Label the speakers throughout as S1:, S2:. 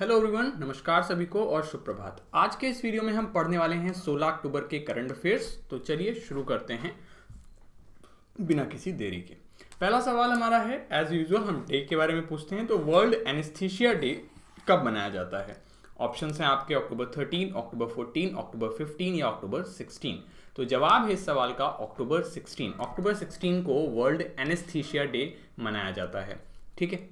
S1: Hello everyone नमस्कार सभी को और शुभ प्रभात आज के इस वीडियो में हम पढ़ने वाले हैं 16 अक्टूबर के करंट अफेयर्स तो चलिए शुरू करते हैं बिना किसी देरी के। पहला सवाल हमारा है एज यूजुअल हम डे के बारे में पूछते हैं तो वर्ल्ड एनेस्थीशिया डे कब मनाया जाता है? ऑप्शन हैं आपके अक्टूबर 13 अक्टूबर 14 अक्टूबर 15 या अक्टूबर 16 तो जवाब है इस सवाल का अक्टूबर 16 अक्टूबर 16 को वर्ल्ड एनेस्थीशिया डे मनाया जाता है। ठीक है?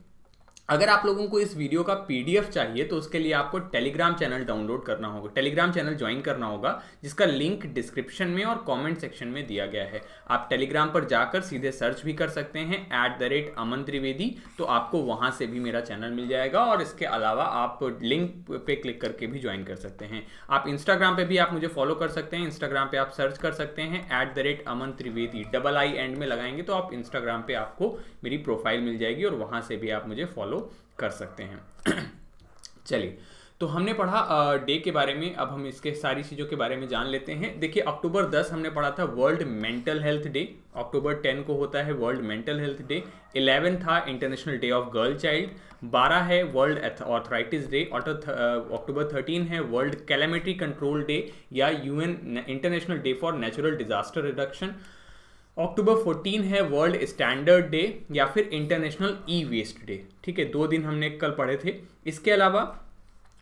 S1: अगर आप लोगों को इस वीडियो का पीडीएफ चाहिए तो उसके लिए आपको टेलीग्राम चैनल डाउनलोड करना होगा। टेलीग्राम चैनल ज्वाइन करना होगा, जिसका लिंक डिस्क्रिप्शन में और कमेंट सेक्शन में दिया गया है। आप टेलीग्राम पर जाकर सीधे सर्च भी कर सकते हैं at the rate Aman Trivedi तो आपको वहाँ से भी मेरा चैनल मिल जाएगा, और इसके अलावा आप लिंक पे क्लिक करके भी ज्वाइन कर सकते हैं। आप इंस्टाग्राम पर भी आप मुझे फॉलो कर सकते हैं इंस्टाग्राम पर आप सर्च कर सकते हैं at the rate Aman Trivedi double I end में लगाएँगे तो आप इंस्टाग्राम पे आपको मेरी प्रोफ़ाइल मिल जाएगी, और वहाँ से भी आप मुझे फॉलो कर सकते हैं। चलिए तो हमने पढ़ा डे के बारे में, अब हम इसके सारी चीज़ों के बारे में जान लेते हैं। देखिए अक्टूबर 10 हमने पढ़ा था world mental health day October 10 को होता है वर्ल्ड मेंटल हेल्थ डे 11 था international day of girl child 12 है वर्ल्ड ऑर्थराइटिस डे अक्टूबर 13 है वर्ल्ड कैलेमिटी कंट्रोल डे या UN international day for natural disaster reduction October 14 है वर्ल्ड स्टैंडर्ड डे या फिर इंटरनेशनल ई वेस्ट डे। ठीक है, दो दिन हमने कल पढ़े थे। इसके अलावा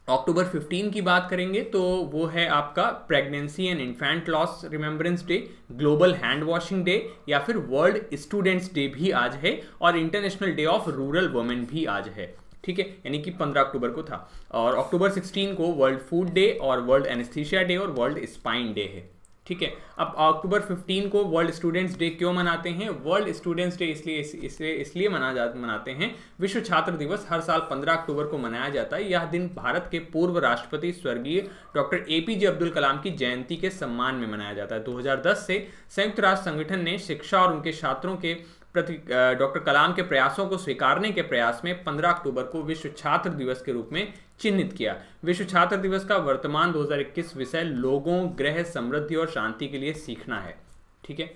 S1: अक्टूबर 15 की बात करेंगे तो वो है आपका pregnancy and infant loss remembrance day, global hand washing day या फिर वर्ल्ड स्टूडेंट्स डे भी आज है और international day of rural women भी आज है। ठीक है, यानी कि 15 अक्टूबर को था। और अक्टूबर 16 को वर्ल्ड फ़ूड डे और वर्ल्ड एनेस्थीशिया डे और वर्ल्ड स्पाइन डे है। ठीक है? अब अक्टूबर 15 को वर्ल्ड स्टूडेंट्स डे क्यों मनाते हैं? वर्ल्ड स्टूडेंट्स डे इसलिए इसलिए इसलिए मना जा, मनाते हैं। विश्व छात्र दिवस हर साल 15 अक्टूबर को मनाया जाता है। यह दिन भारत के पूर्व राष्ट्रपति स्वर्गीय doctor A P J Abdul Kalam की जयंती के सम्मान में मनाया जाता है। 2010 से संयुक्त राष्ट्र संगठन ने शिक्षा और उनके छात्रों के प्रति डॉक्टर कलाम के प्रयासों को स्वीकारने के प्रयास में 15 अक्टूबर को विश्व छात्र दिवस के रूप में चिन्हित किया। विश्व छात्र दिवस का वर्तमान 2021 विषय लोगों, ग्रह, समृद्धि और शांति के लिए सीखना है। ठीक है?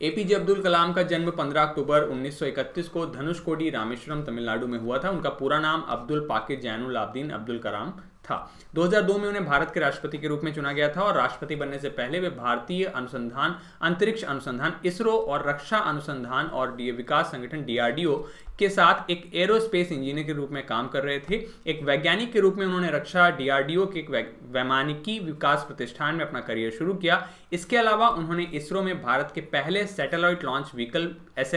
S1: एपीजे अब्दुल कलाम का जन्म 15 अक्टूबर 1931 को धनुषकोडी रामेश्वरम तमिलनाडु में हुआ था। उनका पूरा नाम अब्दुल पाकिर जैनुल आब्दीन अब्दुल कलाम था। 2002 में उन्हें भारत के राष्ट्रपति के रूप में चुना गया था और राष्ट्रपति बनने से पहले वे भारतीय अनुसंधान, अंतरिक्ष अनुसंधान, इसरो और रक्षा अनुसंधान और विकास संगठन डीआरडीओ के साथ एक एरोस्पेस इंजीनियर के रूप में काम कर रहे थे। एक वैज्ञानिक के रूप में उन्होंने रक्षा डीआरडीओ के एक वैमानिकी विकास प्रतिष्ठान में अपना करियर शुरू किया। इसके अलावा उन्होंने इसरो में भारत के पहले satellite launch vehicle, S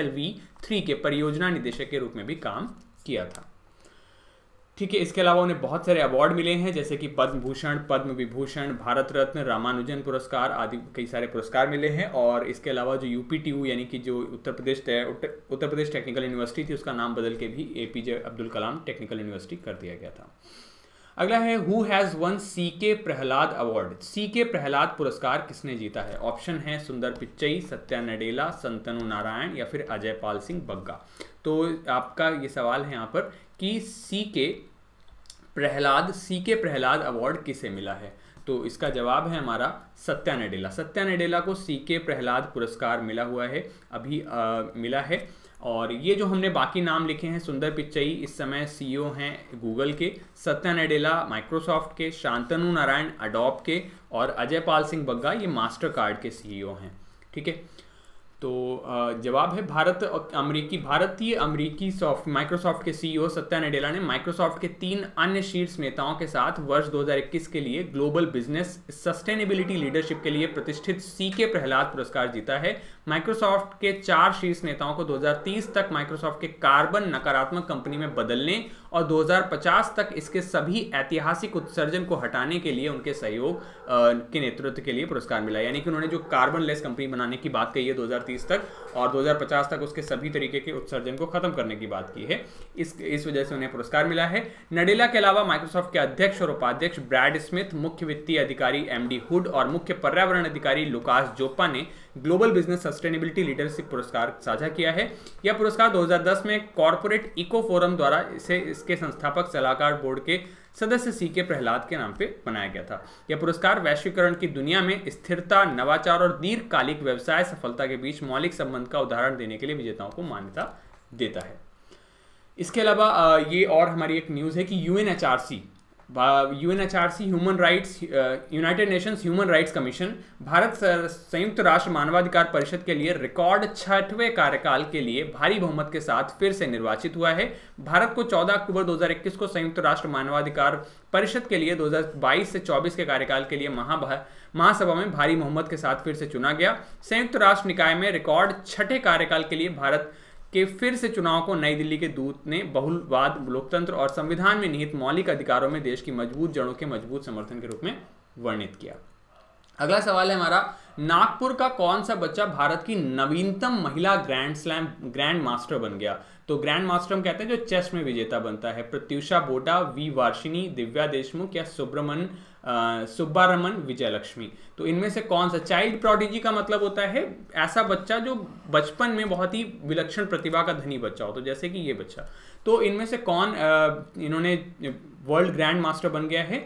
S1: three के परियोजना निदेशक के रूप में भी काम किया था। ठीक है, इसके अलावा उन्हें बहुत सारे अवार्ड मिले हैं, जैसे कि पद्म भूषण पद्म विभूषण भारत रत्न रामानुजन पुरस्कार आदि कई सारे पुरस्कार मिले हैं और इसके अलावा जो यूपीटीयू यानी कि जो उत्तर प्रदेश उत्तर प्रदेश टेक्निकल यूनिवर्सिटी थी, उसका नाम बदल के भी A Abdul Kalam technical university कर दिया गया था। अगला है हु हैज़ वन सी के प्रहलाद अवार्ड सी के प्रहलाद पुरस्कार किसने जीता है? ऑप्शन है सुंदर पिच्चई, सत्या नडेला, संतनु नारायण या फिर अजय पाल सिंह बग्गा। तो आपका ये सवाल है यहाँ पर कि सी के प्रहलाद सी के प्रहलाद अवार्ड किसे मिला है? तो इसका जवाब है हमारा सत्या नडेला। सत्या नडेला को सी के प्रहलाद पुरस्कार मिला हुआ है अभी आ, मिला है। और ये जो हमने बाकी नाम लिखे हैं सुंदर पिच्चई इस समय सीईओ हैं गूगल के सत्या नडेला माइक्रोसॉफ्ट के शांतनु नारायण अडोप के और अजय पाल सिंह बग्गा ये मास्टर कार्ड के सीईओ हैं। ठीक है? तो जवाब है भारत अमेरिकी भारतीय अमेरिकी सॉफ्ट माइक्रोसॉफ्ट के सीईओ सत्या नडेला ने माइक्रोसॉफ्ट के तीन अन्य शीर्ष नेताओं के साथ वर्ष 2021 के लिए ग्लोबल बिज़नेस सस्टेनेबिलिटी लीडरशिप के लिए प्रतिष्ठित सी के प्रहलाद पुरस्कार जीता है। माइक्रोसॉफ्ट के चार शीर्ष नेताओं को 2030 तक माइक्रोसॉफ्ट के कार्बन नकारात्मक कंपनी में बदलने और 2050 तक इसके सभी ऐतिहासिक उत्सर्जन को हटाने के लिए उनके सहयोग के नेतृत्व के लिए पुरस्कार मिला यानी कि उन्होंने जो कार्बन लेस कंपनी बनाने की बात कही है 2030 तक और 2050 तक उसके सभी तरीके के उत्सर्जन को खत्म करने की बात की है। इस इस वजह से उन्हें पुरस्कार मिला है। नडेला के अलावा माइक्रोसॉफ्ट के अध्यक्ष और उपाध्यक्ष ब्रैड स्मिथ, मुख्य वित्तीय अधिकारी एमडी हुड और मुख्य पर्यावरण अधिकारी लुकास जोपा ने ग्लोबल बिज़नेस सस्टेनेबिलिटी लीडरशिप पुरस्कार साझा किया है। यह पुरस्कार 2010 में कॉरपोरेट इको फोरम द्वारा इसे, इसके संस्थापक सलाहकार बोर्ड के सदस्य सी के प्रहलाद के नाम पे बनाया गया था। यह पुरस्कार वैश्वीकरण की दुनिया में स्थिरता, नवाचार और दीर्घकालिक व्यवसाय सफलता के बीच मौलिक संबंध का उदाहरण देने के लिए विजेताओं को मान्यता देता है। इसके अलावा ये और हमारी एक न्यूज़ है कि UNHRC UNHRC human rights United Nations human rights commission Bharat संयुक्त राष्ट्र मानवाधिकार परिषद के लिए रिकॉर्ड छठवें कार्यकाल के लिए भारी बहुमत के साथ फिर से निर्वाचित हुआ है। भारत को 14 अक्टूबर 2021 को संयुक्त राष्ट्र मानवाधिकार परिषद के लिए 2022 से 24 के कार्यकाल के लिए महासभा में भारी बहुमत के साथ फिर से चुना गया। संयुक्त राष्ट्र निकाय में रिकॉर्ड छठे कार्यकाल के लिए भारत के फिर से चुनाव को नई दिल्ली के दूत ने बहुलवाद, लोकतंत्र और संविधान में निहित मौलिक अधिकारों में देश की मज़बूत जड़ों के मज़बूत समर्थन के रूप में वर्णित किया। अगला सवाल है हमारा, नागपुर का कौन सा बच्चा भारत की नवीनतम महिला ग्रैंड स्लैम ग्रैंड मास्टर बन गया? तो ग्रैंड मास्टर हम कहते हैं जो चेस में विजेता बनता है। प्रत्युषा बोटा, वी वार्षिनी, दिव्या देशमुख या सुब्रमन सुब्बारमन विजयलक्ष्मी। तो इनमें से कौन सा? चाइल्ड प्रोडिजी का मतलब होता है ऐसा बच्चा जो बचपन में बहुत ही विलक्षण प्रतिभा का धनी बच्चा हो। तो जैसे कि ये बच्चा। तो इनमें से कौन इन्होंने वर्ल्ड ग्रैंड मास्टर बन गया है?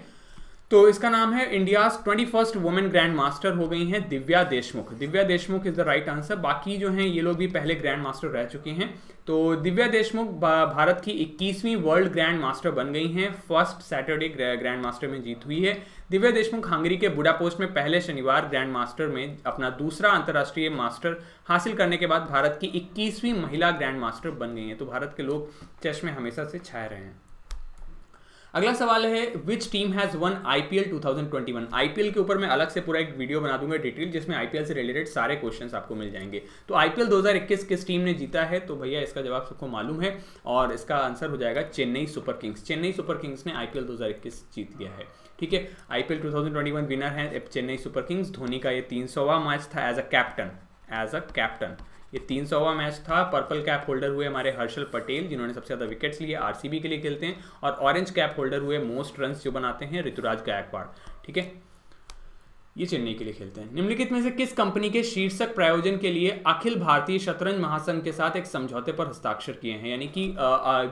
S1: तो इसका नाम है India's twenty first women grandmaster हो गई हैं Divya Deshmukh. Divya Deshmukh is the right answer बाकी जो हैं, ये लोग भी पहले ग्रैंड मास्टर रह चुके हैं। तो दिव्या देशमुख भारत की 21वीं वर्ल्ड ग्रैंड मास्टर बन गई हैं। फ़र्स्ट सैटरडे ग्रैंड मास्टर में जीत हुई है। दिव्या देशमुख हंगरी के बुडापोस्ट में पहले शनिवार ग्रैंड मास्टर में अपना दूसरा अंतर्राष्ट्रीय मास्टर हासिल करने के बाद भारत की इक्कीसवीं महिला ग्रैंड मास्टर बन गई हैं। तो भारत के लोग चेस में हमेशा से छाए रहे हैं। अगला सवाल है which team has won IPL 2021 IPL के ऊपर मैं अलग से पूरा एक वीडियो बना दूँगा डिटेल जिसमें आईपीएल से रिलेटेड सारे क्वेश्चंस आपको मिल जाएँगे। तो आईपीएल 2021 किस टीम ने जीता है? तो भैया, इसका जवाब सबको मालूम है और इसका आंसर हो जाएगा Chennai super kings. Chennai super kings ने आईपीएल 2021 जीत लिया है। ठीक है? आईपीएल 2021 विनर है, चेन्नई सुपर किंग्स। धोनी का ये तीन मैच था as a captain as a captain ये तीन सौवा मैच था। पर्पल कैप होल्डर हुए हमारे हर्षल पटेल, जिन्होंने सबसे ज़्यादा विकेट्स लिए, आरसीबी के लिए खेलते हैं, और ऑरेंज कैप होल्डर हुए मोस्ट रन जो बनाते हैं, ऋतुराज गायकवाड़। ठीक है? ये चेन्नई के लिए खेलते हैं। निम्नलिखित में से किस कंपनी के शीर्षक प्रायोजन के लिए अखिल भारतीय शतरंज महासंघ के साथ एक समझौते पर हस्ताक्षर किए हैं? यानी कि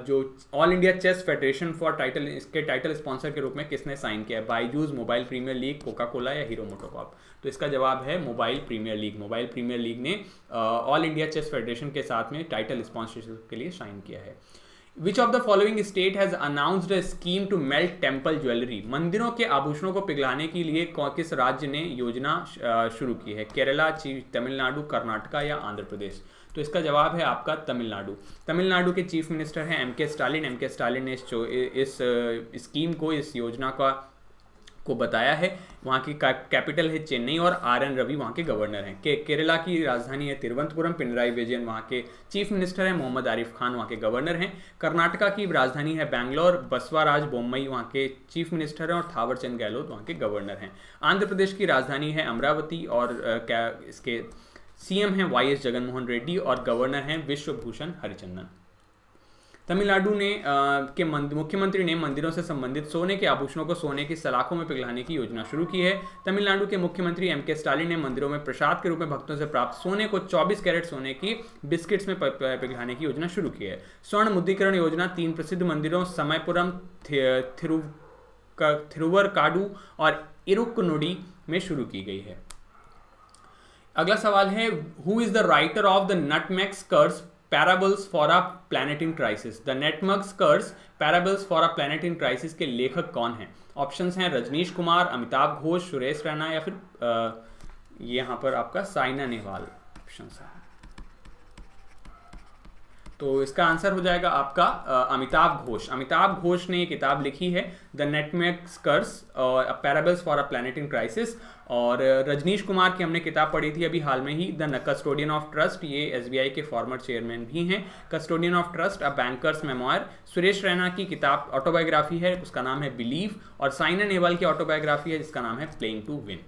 S1: जो all India chess federation for title इसके टाइटल स्पॉन्सर के रूप में किसने साइन किया है? Byju's mobile premier league Coca Cola या हीरो मोटोकॉप तो इसका जवाब है mobile premier league mobile premier league ने ऑल इंडिया चेस फेडरेशन के साथ में टाइटल स्पॉन्सरशिप के लिए साइन किया है। Which of the following state has announced a scheme to melt temple jewellery मंदिरों के आभूषणों को पिघलाने के लिए किस राज्य ने योजना शुरू की है? केरला तमिलनाडु कर्नाटका या आंध्र प्रदेश? तो इसका जवाब है आपका तमिलनाडु। तमिलनाडु के चीफ मिनिस्टर हैं M K Stalin. M K Stalin ने इस, इस स्कीम को इस योजना का को बताया है, वहाँ की कैपिटल है चेन्नई और आर एन रवि वहाँ के गवर्नर हैं। के, केरला की राजधानी है तिरुवनंतपुरम, पिनराई विजयन वहाँ के चीफ मिनिस्टर हैं मोहम्मद आरिफ खान वहाँ के गवर्नर हैं। कर्नाटका की राजधानी है बैंगलोर बसवाराज बोम्मई वहाँ के चीफ मिनिस्टर हैं और थावरचंद गहलोत वहाँ के गवर्नर हैं। आंध्र प्रदेश की राजधानी है अमरावती और क्या, इसके सीएम हैं वाई एस जगनमोहन रेड्डी और गवर्नर हैं विश्वभूषण हरिचंदन। तमिलनाडु ने के मुख्यमंत्री ने मंदिरों से संबंधित सोने के आभूषणों को सोने की सलाखों में पिघलाने की योजना शुरू की है। तमिलनाडु के मुख्यमंत्री एम के स्टालिन ने मंदिरों में प्रसाद के रूप में भक्तों से प्राप्त सोने को 24 कैरेट सोने की बिस्किट्स में पिघलाने की योजना शुरू की है। स्वर्ण मुद्रीकरण योजना तीन प्रसिद्ध मंदिरों, समयपुरम थिरुवर काडू और इरुक्नुडी में शुरू की गई है। अगला सवाल है who is the writer of the nutmeg's curse parables for a planet in crisis the nutmeg's curse parables for a planet in crisis के लेखक कौन हैं? ऑप्शंस हैं रजनीश कुमार अमिताभ घोष सुरेश रैना या फिर आ, यहाँ पर आपका साइना नेहवाल ऑप्शन है। तो इसका आंसर हो जाएगा आपका अमिताभ घोष। अमिताभ घोष ने ये किताब लिखी है द नेटमैक्स कर्स और parables for a planet in crisis और रजनीश कुमार की हमने किताब पढ़ी थी अभी हाल में ही द कस्टोडियन ऑफ़ ट्रस्ट ये एसबीआई के फॉर्मर चेयरमैन भी हैं। Custodian of trust a banker's memoir Suresh Raina की किताब ऑटोबायोग्राफी है, उसका नाम है बिलीव और साइना नेवाल की ऑटोबायोग्राफी है, जिसका नाम है प्लेइंग टू विन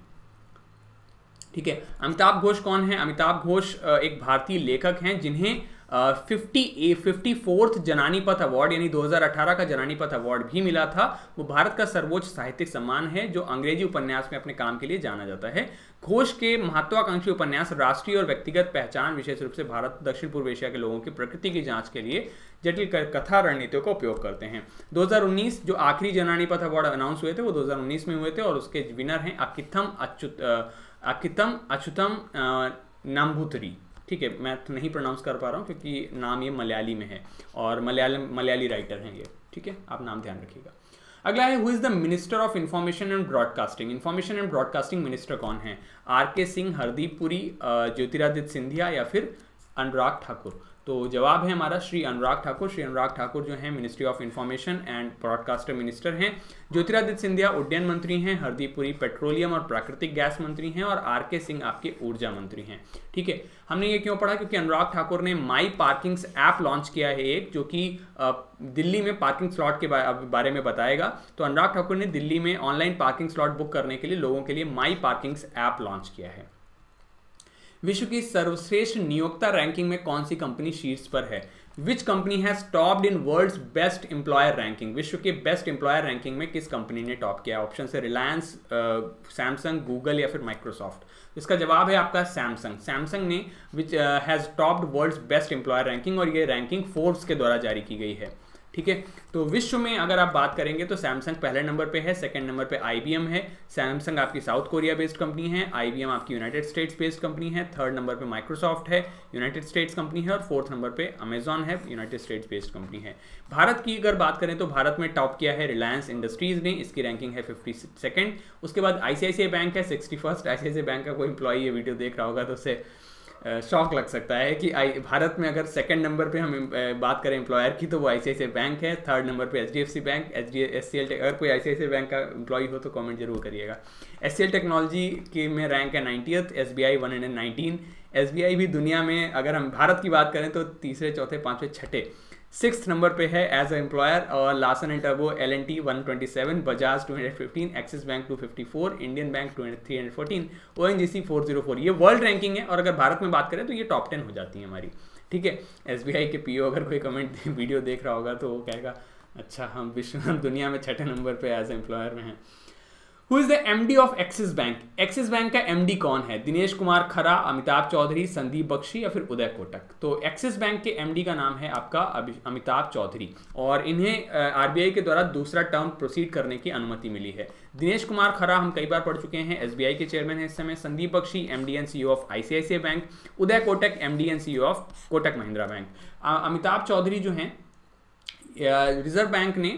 S1: ठीक है, अमिताभ घोष कौन है? अमिताभ घोष एक भारतीय लेखक हैं, जिन्हें फिफ्टी ए, फिफ्टी फोर्थ जनानी पथ अवार्ड, यानी 2018 का जनानी पथ अवार्ड भी मिला था। वो भारत का सर्वोच्च साहित्यिक सम्मान है, जो अंग्रेज़ी उपन्यास में अपने काम के लिए जाना जाता है। घोष के महत्वाकांक्षी उपन्यास, राष्ट्रीय और व्यक्तिगत पहचान, विशेष रूप से भारत, दक्षिण पूर्व एशिया के लोगों की प्रकृति की जाँच के लिए जटिल कथा रणनीतियों का उपयोग करते हैं। 2019 जो आखिरी जनानी पथ अवार्ड अनाउंस हुए थे, वो 2019 में हुए थे और उसके विनर हैं अकिथम अच्युत अकितम अच्युतम नम्भुतरी। ठीक है, मैं तो नहीं प्रोनाउंस कर पा रहा हूँ क्योंकि नाम ये मलयाली में है और मलयालम, मलयाली राइटर हैं ये, ठीक है? आप नाम ध्यान रखिएगा। अगला है who is the minister of information and broadcasting information and broadcasting minister कौन है? आर के सिंह, हरदीप पुरी ज्योतिरादित्य सिंधिया या फिर अनुराग ठाकुर? तो जवाब है हमारा श्री अनुराग ठाकुर। श्री अनुराग ठाकुर जो है ministry of information and broadcaster minister हैं। ज्योतिरादित्य सिंधिया उड्डयन मंत्री हैं, हरदीप पुरी पेट्रोलियम और प्राकृतिक गैस मंत्री हैं और आर के सिंह आपके ऊर्जा मंत्री हैं। ठीक है, हमने ये क्यों पढ़ा? क्योंकि अनुराग ठाकुर ने माई पार्किंग्स ऐप लॉन्च किया है एक, जो कि दिल्ली में पार्किंग स्लॉट के बारे में बताएगा। तो अनुराग ठाकुर ने दिल्ली में ऑनलाइन पार्किंग स्लॉट बुक करने के लिए लोगों के लिए माई पार्किंग्स ऐप लॉन्च किया है। विश्व की सर्वश्रेष्ठ नियोक्ता रैंकिंग में कौन सी कंपनी शीर्ष पर है? Which company has topped in world best employer ranking विश्व के बेस्ट एम्प्लॉयर रैंकिंग में किस कंपनी ने टॉप किया? ऑप्शन है रिलायंस सैमसंग गूगल या फिर माइक्रोसॉफ्ट इसका जवाब है आपका सैमसंग सैमसंग ने which has topped world best employer ranking और ये रैंकिंग फोर्ब्स के द्वारा जारी की गई है। ठीक है? तो विश्व में अगर आप बात करेंगे तो सैमसंग पहले नंबर पे है सेकंड नंबर पे आईबीएम है। सैमसंग आपकी साउथ कोरिया बेस्ड कंपनी है आईबीएम आपकी यूनाइटेड स्टेट्स बेस्ड कंपनी है थर्ड नंबर पे माइक्रोसॉफ्ट है यूनाइटेड स्टेट्स कंपनी है और फोर्थ नंबर पे अमेजॉन है यूनाइटेड स्टेट्स बेस्ड कंपनी है। भारत की अगर बात करें तो भारत में टॉप किया है रिलायंस इंडस्ट्रीज़ ने, इसकी रैंकिंग है फिफ्टी सेकंड उसके बाद आईसीआईसीआई बैंक है सिक्सटी फ़र्स्ट बैंक का कोई इंप्लॉई ये वीडियो देख रहा होगा तो उससे शौक लग सकता है कि आई, भारत में अगर सेकंड नंबर पे हम बात करें एम्प्लॉयर की तो वो आई बैंक है। थर्ड नंबर पे H bank H D S C L अगर कोई आई बैंक का एम्प्लॉई हो तो कमेंट ज़रूर करिएगा। एस सी टेक्नोलॉजी के में रैंक है ninetieth S B I one hundred nineteen S B I भी दुनिया में, अगर हम भारत की बात करें तो तीसरे, चौथे, पाँचवें, छठे। सिक्स नंबर पे है एज अ एम्प्लॉयर और Larsen and turbo L N T one twenty seven Bajaj two hundred fifteen Axis bank two fifty four Indian bank two hundred three hundred fourteen O N G C four zero four ये world ranking है, और अगर भारत में बात करें तो ये top ten हो जाती है हमारी। ठीक है? एस बी आई के पी ओ अगर कोई कमेंट वीडियो देख रहा होगा तो वो कहेगा अच्छा हम विश्व दुनिया में छठे नंबर पर एज एम्प्लॉयर में हैं। Who is the MD of Axis bank Axis bank का एमडी कौन है? दिनेश कुमार खरा, अमिताभ चौधरी, संदीप बख्शी या फिर उदय कोटक? तो एक्सिस बैंक के एमडी का नाम है आपका अमिताभ चौधरी। और इन्हें आरबीआई के द्वारा दूसरा टर्म प्रोसीड करने की अनुमति मिली है। दिनेश कुमार खरा, हम कई बार पढ़ चुके हैं एसबीआई के चेयरमैन है इस समय, Sandeep Bakhshi MD and CEO of ICICI bank Uday Kotak MD and CEO of Kotak Mahindra bank. Amitabh Chaudhry जो हैं रिज़र्व बैंक ने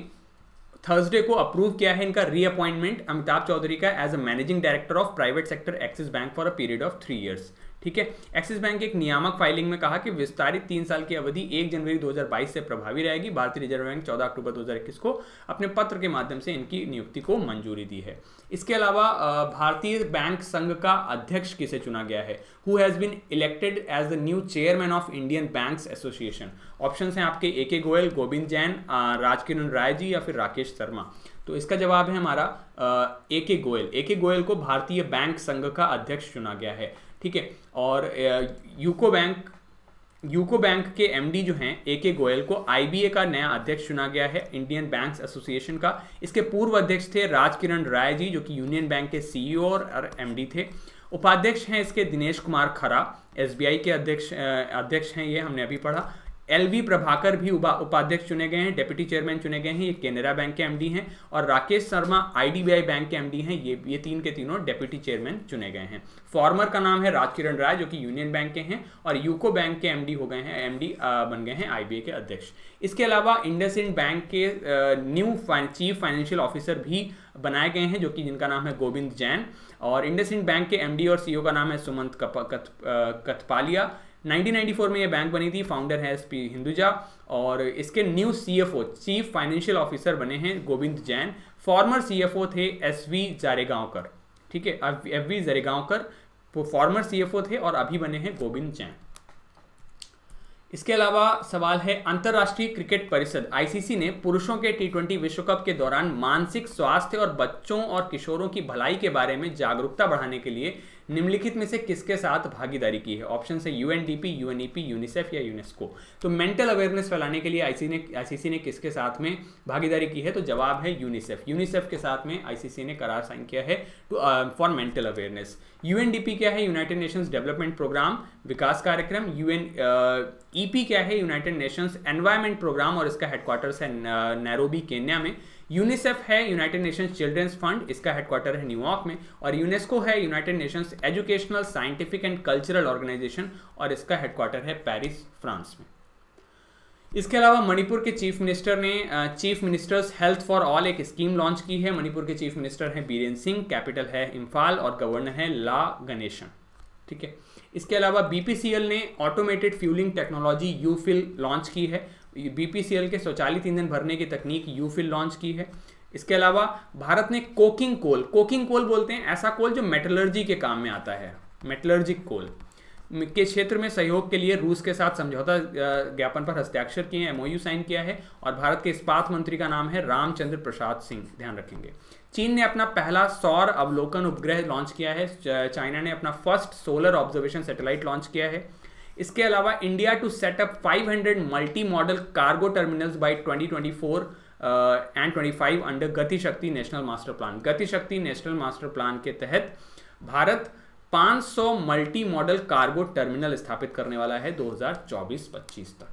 S1: थर्सडे को अप्रूव किया है इनका रीअपॉइंटमेंट अमिताभ चौधरी का as a managing director of private sector Axis bank for a period of three years ठीक है? एक्सिस बैंक एक नियामक फाइलिंग में कहा कि विस्तारित तीन साल की अवधि एक जनवरी 2022 से प्रभावी रहेगी। भारतीय रिज़र्व बैंक 14 अक्टूबर 2021 को अपने पत्र के माध्यम से इनकी नियुक्ति को मंजूरी दी है। इसके अलावा भारतीय बैंक संघ का अध्यक्ष किसे चुना गया है? Who has been elected as the new chairman of Indian Banks' Association option हैं आपके ए के गोयल गोविंद जैन राजकिरण राय जी या फिर राकेश शर्मा तो इसका जवाब है हमारा ए के गोयल ए के गोयल को भारतीय बैंक संघ का अध्यक्ष चुना गया है। ठीक है? और यूको बैंक यूको बैंक के एमडी जो हैं ए के गोयल को आईबीए का नया अध्यक्ष चुना गया है इंडियन बैंक एसोसिएशन का। इसके पूर्व अध्यक्ष थे राजकिरण राय जी, जो कि यूनियन बैंक के सीईओ और एमडी थे। उपाध्यक्ष हैं इसके दिनेश कुमार खरा एसबीआई के अध्यक्ष अध्यक्ष हैं, ये हमने अभी पढ़ा। एल वी प्रभाकर भी उपाध्यक्ष चुने गए हैं डेप्यूटी चेयरमैन चुने गए हैं, ये केनरा बैंक के एमडी हैं और राकेश शर्मा आईडीबीआई बैंक के एमडी हैं, ये ये तीन के तीनों डेप्यूटी चेयरमैन चुने गए हैं। फॉर्मर का नाम है राजकिरण राय, जो कि यूनियन बैंक के हैं और यूको बैंक के एमडी हो गए हैं एमडी बन गए हैं आईबीआई के अध्यक्ष। इसके अलावा इंडस बैंक के न्यू चीफ फाइनेंशियल ऑफिसर भी बनाए गए हैं, जो कि जिनका नाम है गोविंद जैन और इंडस बैंक के एमडी और सीईओ का नाम है सुमंत कथपालिया 1994 में ये बैंक बनी थी फाउंडर है एस पी हिंदुजा और इसके new CFO chief financial officer बने हैं गोविंद जैन फॉर्मर सीएफओ थे एस वी जारेगांवकर ठीक है? F V Jaregaonkar former CFO थे और अभी बने हैं गोविंद जैन इसके अलावा सवाल है, अंतर्राष्ट्रीय क्रिकेट परिषद आईसीसी ने पुरुषों के टी विश्व कप के दौरान मानसिक स्वास्थ्य और बच्चों और किशोरों की भलाई के बारे में जागरूकता बढ़ाने के लिए निम्नलिखित में से किसके साथ भागीदारी की है? ऑप्शन है यूएनडीपी यूएनईपी यूनिसेफ या यूनेस्को तो मेंटल अवेयरनेस फैलाने के लिए आईसी ने आईसीसी ने किसके साथ में भागीदारी की है? तो जवाब है यूनिसेफ यूनिसेफ के साथ में आईसीसी ने करार साइन किया है फॉर मेंटल अवेयरनेस यूएनडीपी क्या है? यूनाइटेड नेशंस डेवलपमेंट प्रोग्राम विकास कार्यक्रम। यूएन ईपी uh, क्या है? यूनाइटेड नेशंस एनवायरमेंट प्रोग्राम और इसका हेडक्वार्टर्स है नैरोबी केन्या में। यूनिसेफ है, यूनाइटेड नेशंस चिल्ड्रंस फंड, इसका हेडक्वार्टर है न्यूयॉर्क में, और यूनेस्को है, United Nations educational, scientific and cultural organisation, और इसका हेडक्वार्टर है पेरिस, फ्रांस में। इसके अलावा मणिपुर के चीफ मिनिस्टर ने chief minister's health for all एक स्कीम लॉन्च की है। मणिपुर के चीफ मिनिस्टर हैं बीरेन्द्र सिंह, कैपिटल है इम्फाल, और गवर्नर है ला गणेशन। ठीक है? इसके अलावा बीपीसीएल ने automated fuelling technology UFill launch की है। बीपीसीएल के स्वचालित ईंधन भरने की तकनीक यूफिल लॉन्च की है। इसके अलावा भारत ने कोकिंग कोल कोकिंग कोल बोलते हैं, ऐसा कोल जो मेटलर्जी के काम में आता है मेटलर्जिक कोल के क्षेत्र में सहयोग के लिए रूस के साथ समझौता ज्ञापन पर हस्ताक्षर किए हैं एमओयू साइन किया है और भारत के इस्पात मंत्री का नाम है रामचंद्र प्रसाद सिंह, ध्यान रखेंगे। चीन ने अपना पहला सौर अवलोकन उपग्रह लॉन्च किया है चाइना ने अपना first solar observation satellite launch किया है। इसके अलावा India to set up 500 multi modal cargo terminals by 2024 and 25 under Gati Shakti national master plan गति शक्ति नेशनल मास्टर प्लान के तहत Bharat 500 multi modal cargo terminal स्थापित करने वाला है 2024-25 तक।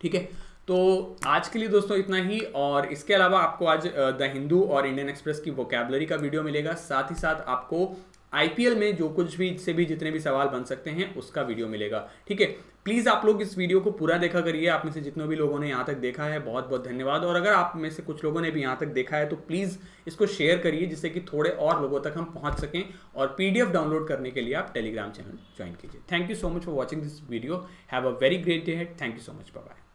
S1: ठीक है? तो आज के लिए दोस्तों इतना ही, और इसके अलावा आपको आज द हिंदू और इंडियन एक्सप्रेस की वोकेबलरी का वीडियो मिलेगा। साथ ही साथ आपको आईपीएल में जो कुछ भी, से भी जितने भी सवाल बन सकते हैं, उसका वीडियो मिलेगा। ठीक है? प्लीज़ आप लोग इस वीडियो को पूरा देखा करिए। आप में से जितने भी लोगों ने यहाँ तक देखा है बहुत बहुत धन्यवाद। और अगर आप में से कुछ लोगों ने भी यहाँ तक देखा है तो प्लीज़ इसको शेयर करिए, जिससे कि थोड़े और लोगों तक हम पहुँच सकें। और पीडीएफ डाउनलोड करने के लिए आप टेलीग्राम चैनल ज्वाइन कीजिए। Thank you so much for watching this video have a very great day है thank you so much bye